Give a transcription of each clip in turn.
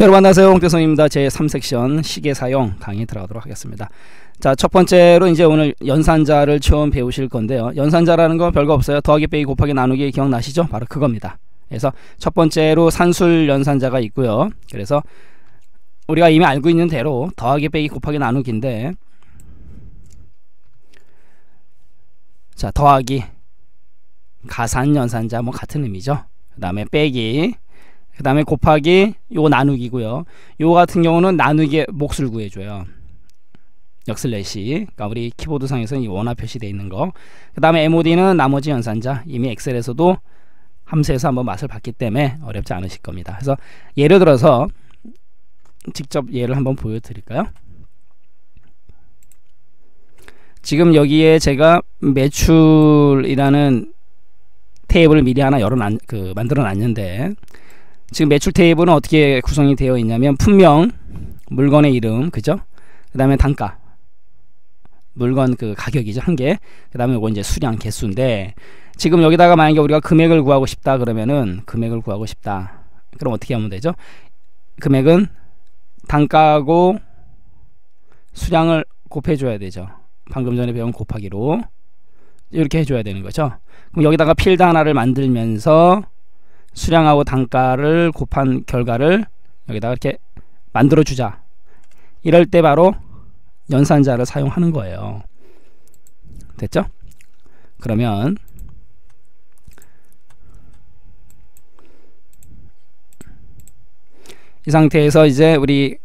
여러분 안녕하세요. 홍대성입니다. 제 3섹션 시계 사용 강의 들어가도록 하겠습니다. 자 첫 번째로 이제 오늘 연산자를 처음 배우실 건데요. 연산자라는 건 별거 없어요. 더하기 빼기 곱하기 나누기 기억나시죠? 바로 그겁니다. 그래서 첫 번째로 산술 연산자가 있고요. 그래서 우리가 이미 알고 있는 대로 더하기 빼기 곱하기 나누기인데 자 더하기 가산 연산자 뭐 같은 의미죠. 그 다음에 빼기 그 다음에 곱하기 요 나누기고요. 요 같은 경우는 나누기의 몫을 구해줘요. 역슬래시 그러니까 우리 키보드 상에서는 이 원화 표시되어 있는 거. 그 다음에 MOD는 나머지 연산자 이미 엑셀에서도 함수에서 한번 맛을 봤기 때문에 어렵지 않으실 겁니다. 그래서 예를 들어서 직접 예를 한번 보여드릴까요? 지금 여기에 제가 매출이라는 테이블을 미리 하나 열어 그 만들어 놨는데 지금 매출 테이블은 어떻게 구성이 되어 있냐면 품명, 물건의 이름, 그죠? 그 다음에 단가, 물건 그 가격이죠 한 개. 그 다음에 이거 이제 수량 개수인데 지금 여기다가 만약에 우리가 금액을 구하고 싶다 그러면은 금액을 구하고 싶다. 그럼 어떻게 하면 되죠? 금액은 단가하고 수량을 곱해줘야 되죠. 방금 전에 배운 곱하기로 이렇게 해줘야 되는 거죠. 그럼 여기다가 필드 하나를 만들면서 수량하고 단가를 곱한 결과를 여기다가 이렇게 만들어 주자. 이럴 때 바로 연산자를 사용하는 거예요. 됐죠? 그러면 이 상태에서 이제 우리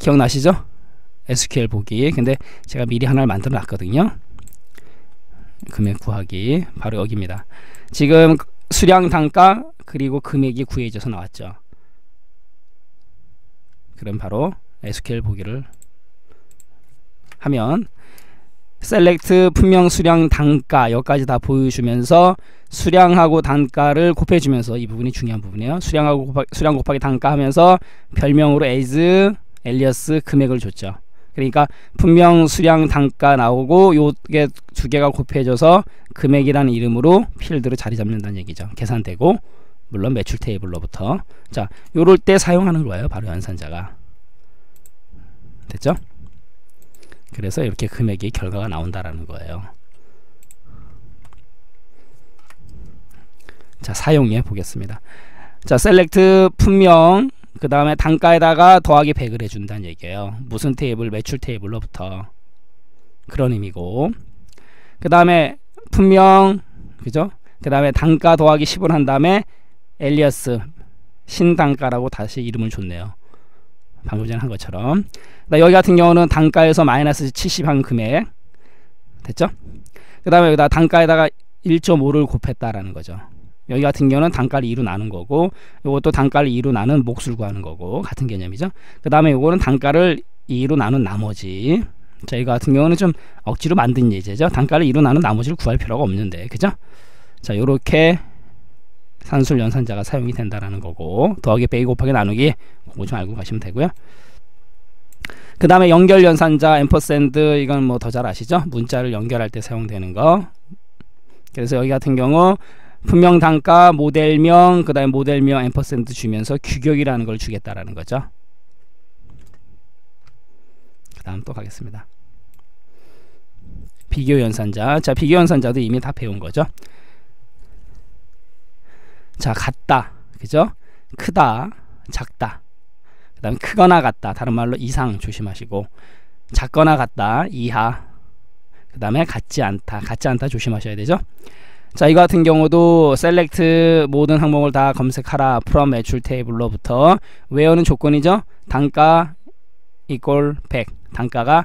기억나시죠? SQL 보기. 근데 제가 미리 하나를 만들어 놨거든요. 금액 구하기 바로 여기입니다. 지금 수량 단가 그리고 금액이 구해져서 나왔죠. 그럼 바로 SQL 보기를 하면 셀렉트 분명 수량 단가 여기까지 다 보여주면서 수량하고 단가를 곱해주면서 이 부분이 중요한 부분이에요. 수량하고 곱하, 수량 곱하기 단가 하면서 별명으로 as, 엘리어스 금액을 줬죠. 그러니까 분명 수량 단가 나오고 요게 두 개가 곱해져서 금액이라는 이름으로 필드로 자리 잡는다는 얘기죠. 계산되고 물론 매출 테이블로부터 자 요럴 때 사용하는 거예요. 바로 연산자가 됐죠? 그래서 이렇게 금액이 결과가 나온다라는 거예요. 자 사용해 보겠습니다. 자 셀렉트 분명 그 다음에 단가에다가 더하기 100을 해준다는 얘기예요. 무슨 테이블? 매출 테이블로부터. 그런 의미고. 그 다음에 분명, 그죠? 그 다음에 단가 더하기 10을 한 다음에 엘리어스, 신단가라고 다시 이름을 줬네요. 방금 전에 한 것처럼. 여기 같은 경우는 단가에서 마이너스 70 한 금액. 됐죠? 그 다음에 여기다 단가에다가 1.5를 곱했다라는 거죠. 여기 같은 경우는 단가를 2로 나눈 거고 이것도 단가를 2로 나눈 몫을 구하는 거고 같은 개념이죠. 그 다음에 이거는 단가를 2로 나눈 나머지 자 이거 같은 경우는 좀 억지로 만든 예제죠. 단가를 2로 나눈 나머지를 구할 필요가 없는데 그죠? 자 요렇게 산술 연산자가 사용이 된다라는 거고 더하기 빼기 곱하기 나누기 그거 좀 알고 가시면 되고요. 그 다음에 연결 연산자 ampersand 이건 뭐 더 잘 아시죠? 문자를 연결할 때 사용되는 거 그래서 여기 같은 경우 분명 단가 모델명 그 다음에 모델명 ampersand 주면서 규격이라는 걸 주겠다라는 거죠. 그 다음 또 가겠습니다. 비교 연산자. 자 비교 연산자도 이미 다 배운 거죠. 자 같다. 그죠? 크다 작다. 그 다음에 크거나 같다. 다른 말로 이상 조심하시고. 작거나 같다 이하. 그 다음에 같지 않다. 같지 않다 조심하셔야 되죠 자, 이 같은 경우도 셀렉트 모든 항목을 다 검색하라 from 매출 테이블로부터 외우는 조건이죠. 단가 이꼴 100. 단가가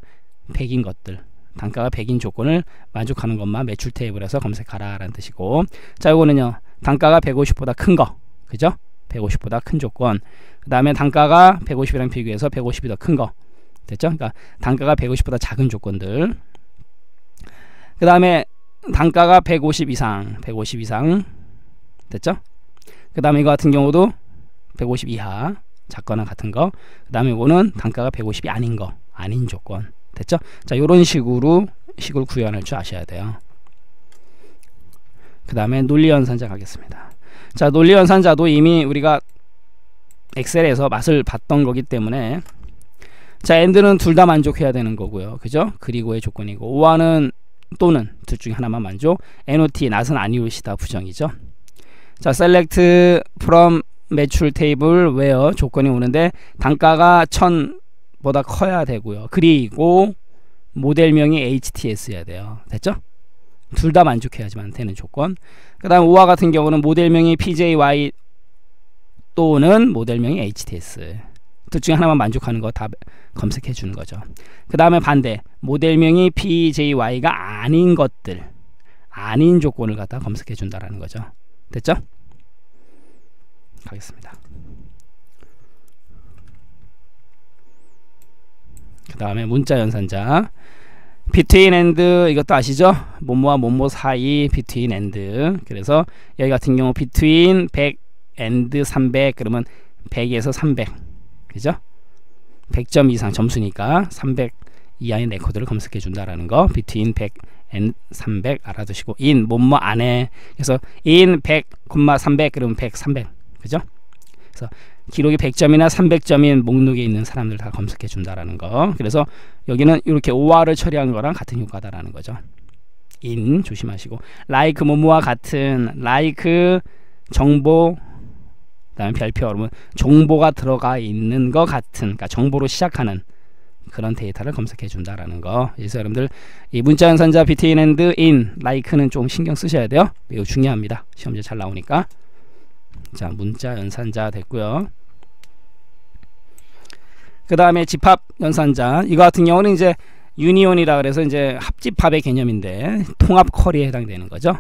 100인 것들. 단가가 100인 조건을 만족하는 것만 매출 테이블에서 검색하라 라는 뜻이고 자, 이거는요. 단가가 150보다 큰 거. 그죠? 150보다 큰 조건. 그 다음에 단가가 150이랑 비교해서 150이 더 큰 거. 됐죠? 그러니까 단가가 150보다 작은 조건들. 그 다음에 단가가 150 이상 150 이상 됐죠? 그 다음에 이거 같은 경우도 150 이하 작거나 같은 거 그 다음에 이거는 단가가 150이 아닌 거 아닌 조건 됐죠? 자 요런 식으로 식을 구현할 줄 아셔야 돼요. 그 다음에 논리연산자 가겠습니다. 자 논리연산자도 이미 우리가 엑셀에서 맛을 봤던 거기 때문에 자 AND는 둘 다 만족해야 되는 거고요. 그죠? 그리고의 조건이고 OR는 또는 둘 중에 하나만 만족. NOT not은 아니오시다 부정이죠. 자 select from 매출 테이블 웨어 조건이 오는데 단가가 1000보다 커야 되고요. 그리고 모델명이 HTS여야 돼요. 됐죠? 둘 다 만족해야지만 되는 조건. 그 다음 오와 같은 경우는 모델명이 PJY 또는 모델명이 HTS 둘 중에 하나만 만족하는 거 다 검색해 주는 거죠. 그 다음에 반대 모델명이 PJY가 아닌 것들 아닌 조건을 갖다 검색해 준다라는 거죠. 됐죠? 가겠습니다. 그 다음에 문자 연산자 between and 이것도 아시죠? 뭐뭐와 뭐뭐 사이 between and 그래서 여기 같은 경우 between 100 and 300 그러면 100에서 300 그죠? 100점 이상 점수니까 300 이하의 네코드를 검색해 준다라는 거. between 100 and 300 알아두시고 in 뭐뭐 안에. 그래서 in 100, 300 그러면 100, 300 그죠? 그래서 기록이 100점이나 300점인 목록에 있는 사람들 다 검색해 준다라는 거. 그래서 여기는 이렇게 OR을 처리한 거랑 같은 효과다라는 거죠. in 조심하시고. like 뭐뭐와 같은 like 정보 그다음에 별표 그러면 정보가 들어가 있는 것 같은 그러니까 정보로 시작하는 그런 데이터를 검색해 준다라는 거. 그래서 여러분들 이 문자 연산자 between and in like는 좀 신경 쓰셔야 돼요. 매우 중요합니다. 시험제 잘 나오니까. 자, 문자 연산자 됐고요. 그 다음에 집합 연산자 이거 같은 경우는 이제 유니온이라 그래서 이제 합집합의 개념인데 통합 쿼리에 해당되는 거죠.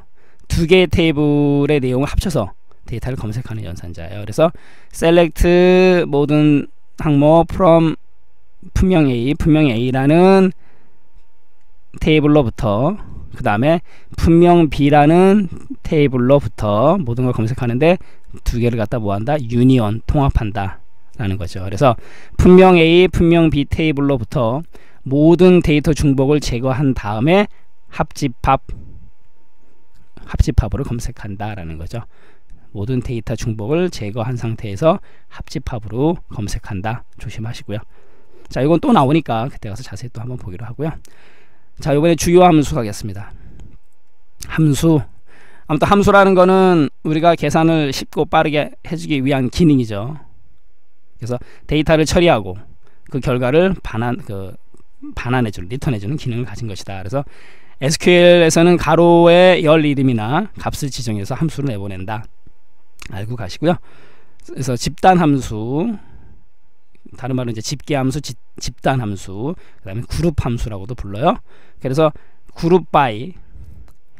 두 개의 테이블의 내용을 합쳐서 데이터를 검색하는 연산자예요. 그래서 select 모든 항목 from 분명 A, 분명 A라는 테이블로부터 그 다음에 분명 B라는 테이블로부터 모든 걸 검색하는데 두 개를 갖다 뭐한다? union 통합한다 라는 거죠. 그래서 분명 A, 분명 B 테이블로부터 모든 데이터 중복을 제거한 다음에 합집합 합집합으로 검색한다 라는 거죠. 모든 데이터 중복을 제거한 상태에서 합집합으로 검색한다. 조심하시고요. 자, 이건 또 나오니까 그때 가서 자세히 또 한번 보기로 하고요. 자, 이번에 주요 함수 가겠습니다. 함수. 아무튼 함수라는 거는 우리가 계산을 쉽고 빠르게 해주기 위한 기능이죠. 그래서 데이터를 처리하고 그 결과를 반환 그 반환해주는 리턴해주는 기능을 가진 것이다. 그래서 SQL에서는 가로의 열 이름이나 값을 지정해서 함수를 내보낸다. 알고 가시고요. 그래서 집단 함수 다른 말로 이제 집계 함수, 지, 집단 함수, 그다음에 그룹 함수라고도 불러요. 그래서 group by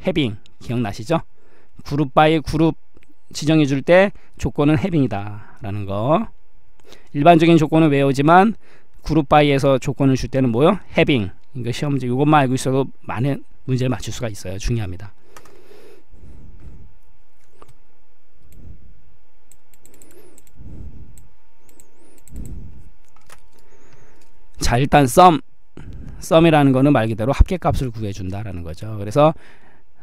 having 기억나시죠? group by 그룹 지정해 줄 때 조건은 having이다라는 거. 일반적인 조건은 where지만 group by에서 조건을 줄 때는 뭐요? having. 이거 시험 문제 이것만 알고 있어도 많은 문제를 맞출 수가 있어요. 중요합니다. 자 일단 sum sum이라는 거는 말 그대로 합계값을 구해준다라는 거죠. 그래서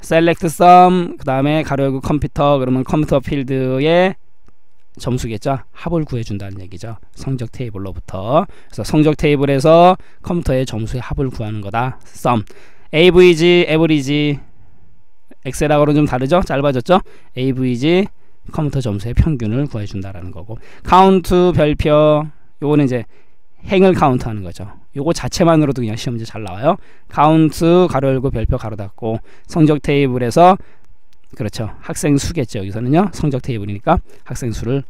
select sum 그 다음에 가로 열고 컴퓨터 그러면 컴퓨터 필드의 점수겠죠. 합을 구해준다는 얘기죠. 성적 테이블로부터 그래서 성적 테이블에서 컴퓨터의 점수의 합을 구하는 거다. sum average, average 엑셀하고는 좀 다르죠. 짧아졌죠. average 컴퓨터 점수의 평균을 구해준다라는 거고 count 별표 요거는 이제 행을 카운트하는 거죠. 요거 자체만으로도 그냥 시험 문제 잘 나와요. 카운트 가로 열고 별표 가로 닫고 성적 테이블에서 그렇죠. 학생 수겠죠. 여기서는요. 성적 테이블이니까 학생 수를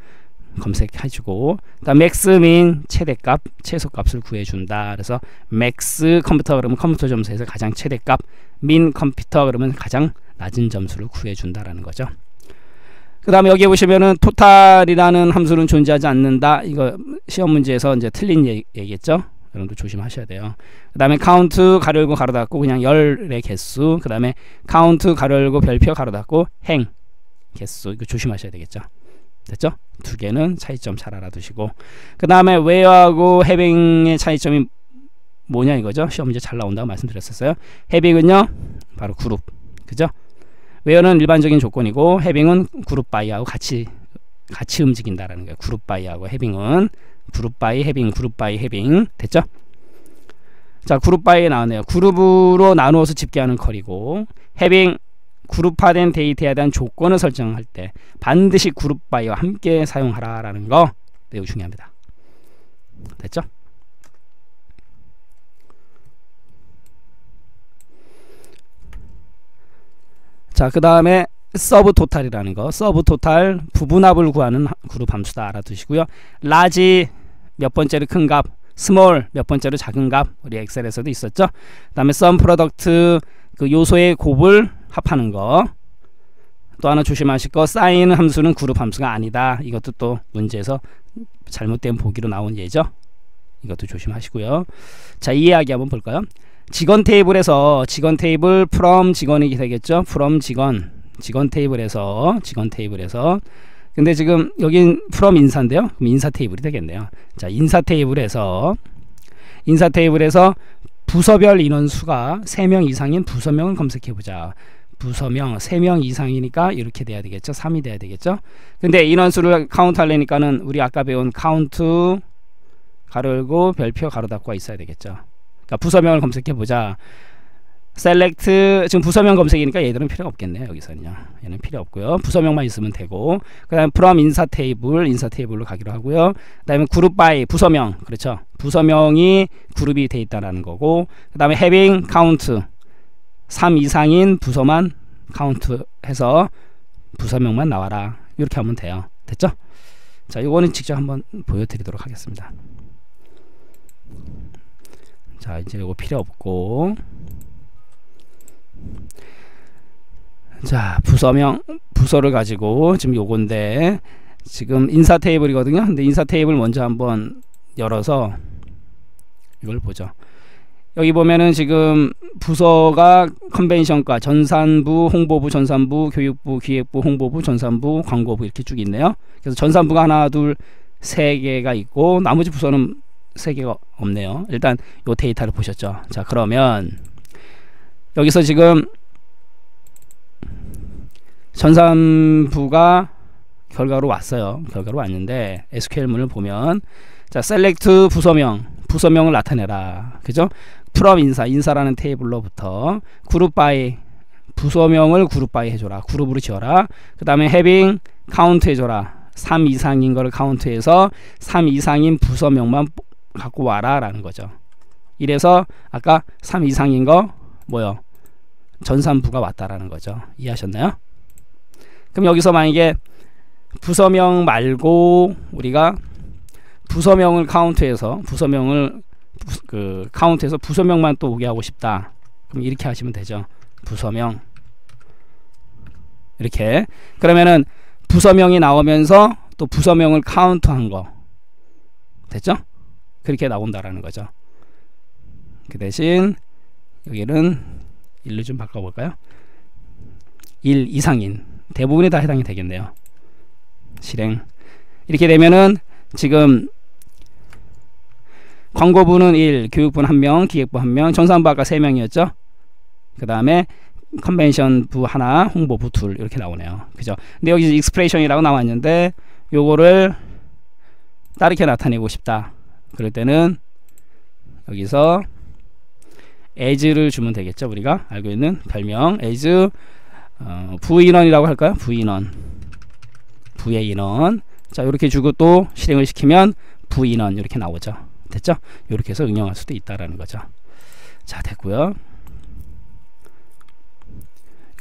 검색해주고 그다음 max min 최대값 최소값을 구해준다. 그래서 max 컴퓨터 그러면 컴퓨터 점수에서 가장 최대값 min 컴퓨터 그러면 가장 낮은 점수를 구해준다라는 거죠. 그 다음에 여기 보시면은 total이라는 함수는 존재하지 않는다. 이거 시험 문제에서 이제 틀린 얘기 겠죠. 여러분도 조심하셔야 돼요. 그 다음에 카운트 가로 열고 가로 닫고 그냥 열의 개수 그 다음에 카운트 가로 열고 별표 가로 닫고 행 개수 이거 조심하셔야 되겠죠. 됐죠? 두 개는 차이점 잘 알아두시고 그 다음에 웨어하고 having의 차이점이 뭐냐 이거죠. 시험 문제 잘 나온다고 말씀드렸었어요. having은요 바로 그룹 그죠? 웨어는 일반적인 조건이고 having은 group by하고 같이 같이 움직인다라는 거예요. group by하고 having은 group by having group by having 됐죠? 자 group by에 나왔네요. 그룹으로 나누어서 집계하는 query고 having 그룹화된 데이터에 대한 조건을 설정할 때 반드시 group by와 함께 사용하라라는 거 매우 중요합니다. 됐죠? 자, 그 다음에 subtotal이라는 거. subtotal 부분합을 구하는 그룹 함수다 알아두시고요. large 몇 번째로 큰 값, small 몇 번째로 작은 값. 우리 엑셀에서도 있었죠. 그다음에 sumproduct 그 요소의 곱을 합하는 거. 또 하나 조심하실 거 사인 함수는 그룹 함수가 아니다. 이것도 또 문제에서 잘못된 보기로 나온 예죠. 이것도 조심하시고요. 자, 이 이야기 한번 볼까요? 직원 테이블에서 직원 테이블 from 직원이 되겠죠. from 직원 직원 테이블에서 직원 테이블에서 근데 지금 여긴 from 인사인데요. 그럼 인사 테이블이 되겠네요. 자, 인사 테이블에서 인사 테이블에서 부서별 인원수가 3명 이상인 부서명을 검색해 보자. 부서명 3명 이상이니까 이렇게 돼야 되겠죠. 3이 돼야 되겠죠. 근데 인원수를 카운트 하려니까는 우리 아까 배운 카운트 가로 열고 별표 가로 닫고가 있어야 되겠죠. 그러니까 부서명을 검색해 보자. select 지금 부서명 검색이니까 얘들은 필요가 없겠네요. 여기서는요. 얘는 필요 없고요. 부서명만 있으면 되고 그 다음에 from 인사 테이블 인사 테이블로 가기로 하고요. 그 다음에 group by 부서명 그렇죠. 부서명이 그룹이 돼 있다라는 거고 그 다음에 having count 3 이상인 부서만 카운트 해서 부서명만 나와라. 이렇게 하면 돼요. 됐죠? 자, 이거는 직접 한번 보여드리도록 하겠습니다. 자 이제 이거 필요 없고. 자 부서명 부서를 가지고 지금 요건데 지금 인사 테이블이거든요. 근데 인사 테이블 먼저 한번 열어서 이걸 보죠. 여기 보면은 지금 부서가 컨벤션과 전산부, 홍보부, 전산부, 교육부, 기획부, 홍보부, 전산부, 광고부 이렇게 쭉 있네요. 그래서 전산부가 하나, 둘, 세 개가 있고 나머지 부서는 세 개가 없네요. 일단 요 데이터를 보셨죠. 자 그러면 여기서 지금 전산부가 결과로 왔어요. 결과로 왔는데 SQL문을 보면 자 select 부서명 부서명을 나타내라. 그죠? from 인사 인사라는 테이블로부터 group by 부서명을 group by 해줘라. 그룹으로 지어라. 그 다음에 having count 해줘라. 3 이상인 거를 카운트해서 3 이상인 부서명만 갖고 와라 라는 거죠. 이래서 아까 3 이상인 거 뭐요? 전산부가 왔다라는 거죠. 이해하셨나요? 그럼 여기서 만약에 부서명 말고 우리가 부서명을 카운트해서 부서명을 그 카운트해서 부서명만 또 오게 하고 싶다. 그럼 이렇게 하시면 되죠. 부서명. 이렇게. 그러면은 부서명이 나오면서 또 부서명을 카운트한 거. 됐죠? 그렇게 나온다라는 거죠. 그 대신 여기는 1로 좀 바꿔볼까요? 1 이상인 대부분이 다 해당이 되겠네요. 실행 이렇게 되면은 지금 광고부는 1, 교육부는 1명, 기획부 1명, 전산부 아까 3명이었죠? 그 다음에 컨벤션 부 하나, 홍보 부 둘 이렇게 나오네요. 그죠? 근데 여기 expression이라고 나왔는데 요거를 다르게 나타내고 싶다. 그럴 때는 여기서 as를 주면 되겠죠 우리가? 알고 있는 별명 as 어, 부인원이라고 할까요? 부인원. 부의 인원. 자 이렇게 주고 또 실행을 시키면 부인원 이렇게 나오죠. 됐죠? 이렇게 해서 응용할 수도 있다라는 거죠. 자 됐고요.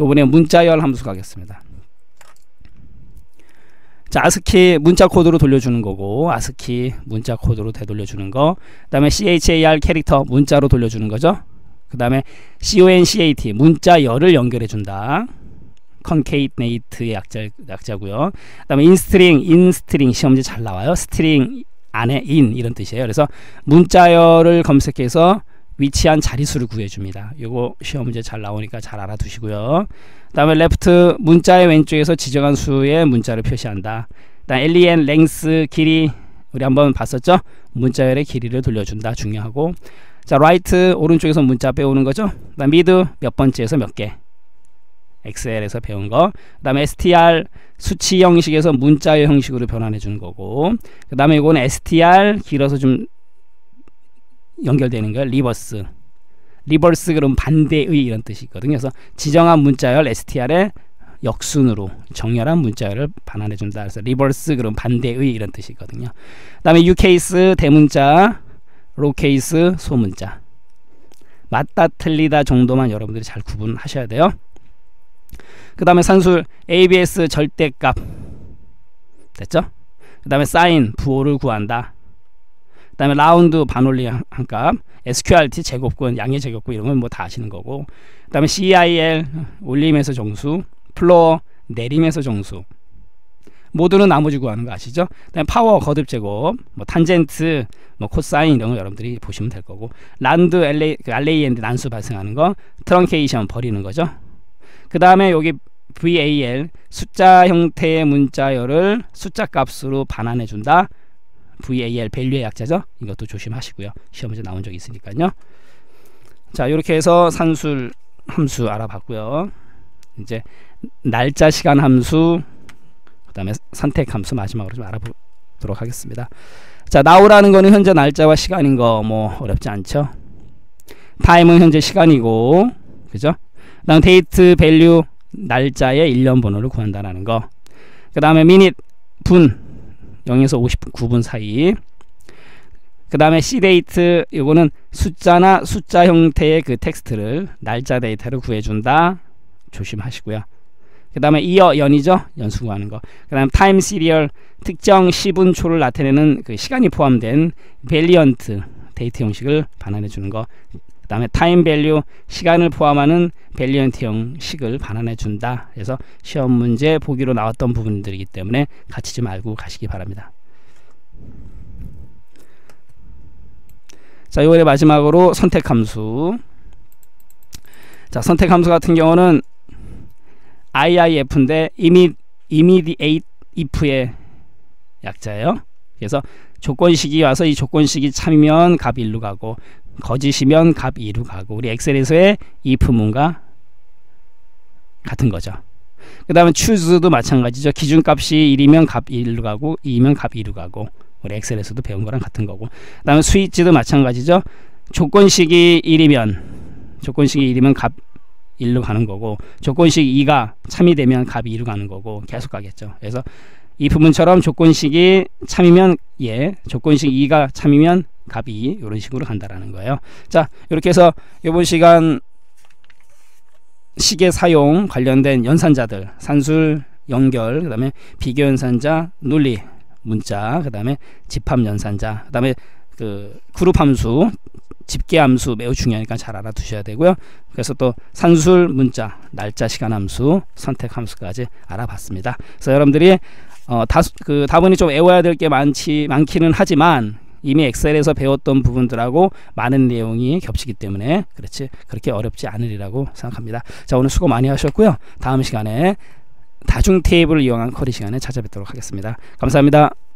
요번에 문자열 함수 가겠습니다 자, 아스키 문자 코드로 돌려주는 거고 아스키 문자 코드로 되돌려주는 거. 그다음에 char 캐릭터 문자로 돌려주는 거죠. 그다음에 concat 문자 열을 연결해 준다. concatenate의 약자 약자고요. 그다음에 instring instring 시험지 잘 나와요. string 안에 in 이런 뜻이에요. 그래서 문자열을 검색해서 위치한 자리수를 구해줍니다. 이거 시험 문제 잘 나오니까 잘 알아두시고요. 다음에 레프트 문자의 왼쪽에서 지정한 수의 문자를 표시한다. 다음 len 랭스 길이 우리 한번 봤었죠? 문자열의 길이를 돌려준다 중요하고 자 right 오른쪽에서 문자 빼오는 거죠. 다음 mid 몇 번째에서 몇 개. 엑셀에서 배운 거. 그 다음에 str 수치 형식에서 문자의 형식으로 변환해 주는 거고. 그 다음에 이거는 str 길어서 좀 연결되는 거예요. reverse. reverse 그럼 반대의 이런 뜻이 있거든요. 그래서 지정한 문자열 str의 역순으로 정렬한 문자열을 반환해 준다. 그래서 reverse 그럼 반대의 이런 뜻이 있거든요. 그다음에 UCase 대문자, lower case 소문자. 맞다 틀리다 정도만 여러분들이 잘 구분하셔야 돼요. 그 다음에 산술 ABS 절대값 됐죠? 그 다음에 사인 부호를 구한다. 그 다음에 라운드 반올리 한값 SQRT 제곱근 양의 제곱근 이런 건 뭐 다 아시는 거고 그 다음에 ceil 올림에서 정수 floor 내림에서 정수 mod는 나머지 구하는 거 아시죠? 그다음에 파워 거듭 제곱, 뭐 탄젠트, 뭐 코사인 이런 거 여러분들이 보시면 될 거고 rand LA 그 RAND 난수 발생하는 거, truncation 버리는 거죠. 그 다음에 여기 VAL 숫자 형태의 문자열을 숫자 값으로 반환해 준다. VAL value의 약자죠. 이것도 조심하시고요. 시험 문제 나온 적이 있으니까요. 자, 이렇게 해서 산술 함수 알아봤고요. 이제 날짜 시간 함수 그 다음에 선택 함수 마지막으로 좀 알아보도록 하겠습니다. 자, now라는 거는 현재 날짜와 시간인 거 뭐 어렵지 않죠. time은 현재 시간이고 그죠? 그다음 date value 날짜의 1년 번호를 구한다라는 거. 그다음에 minute 분 0에서 59분 사이. 그 다음에 cdate 이거는 숫자나 숫자 형태의 그 텍스트를 날짜 데이터를 구해 준다. 조심하시고요. 그 다음에 이어 연이죠 연수 구하는 거그 다음 time serial 특정 시분초를 나타내는 그 시간이 포함된 variant date 형식을 반환해 주는 거 그 다음에 time value 시간을 포함하는 variant 형식을 반환해 준다. 그래서 시험 문제 보기로 나왔던 부분들이기 때문에 같이 좀 알고 가시기 바랍니다. 자 이번에 마지막으로 선택 함수. 자 선택 함수 같은 경우는 IIF인데 immediate if의 약자예요. 그래서 조건식이 와서 이 조건식이 참이면 값 1로 가고 거짓이면 값 2로 가고 우리 엑셀에서의 if문과 같은 거죠. 그 다음에 choose도 마찬가지죠. 기준값이 1이면 값 1로 가고 2면 값 2로 가고 우리 엑셀에서도 배운 거랑 같은 거고 그 다음에 스위치도 마찬가지죠. 조건식이 1이면 조건식이 1이면 값 1로 가는 거고 조건식 2가 참이 되면 값이 2로 가는 거고 계속 가겠죠. 그래서 이 부분처럼 조건식이 참이면 예, 조건식 2가 참이면 값이 이런 식으로 간다라는 거예요. 자, 이렇게 해서 이번 시간 시계 사용 관련된 연산자들, 산술 연결, 그 다음에 비교 연산자, 논리, 문자, 그 다음에 집합 연산자, 그 다음에 그 그룹 함수 집계 함수 매우 중요하니까 잘 알아두셔야 되고요. 그래서 또 산술 문자, 날짜 시간 함수, 선택 함수까지 알아봤습니다. 그래서 여러분들이 어, 다, 그 다분히 좀 외워야 될 게 많지 많기는 하지만 이미 엑셀에서 배웠던 부분들하고 많은 내용이 겹치기 때문에 그렇지 그렇게 어렵지 않으리라고 생각합니다. 자 오늘 수고 많이 하셨고요. 다음 시간에 다중 테이블을 이용한 커리 시간에 찾아뵙도록 하겠습니다. 감사합니다.